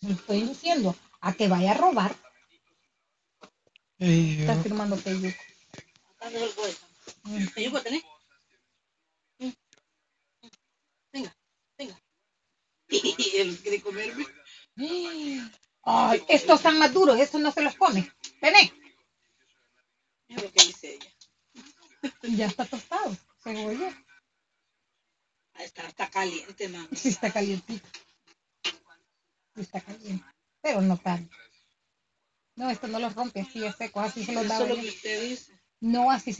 Le estoy diciendo a que vaya a robar. Ey, Está firmando Peyuco. Acá dejo el hueso. ¿Te ayudo a tener? Mm. Mm. Venga, venga. Y él quiere comerme. Ay, estos están más duros, estos no se los come. Vení. Mira lo que dice ella. Ya está tostado, según yo. Ah, Está, está caliente, mamá. Sí está calientito. Está caliente. Pero no tanto. No, esto no los rompe así es seco, así se los da. Eso es lo que usted dice. No, así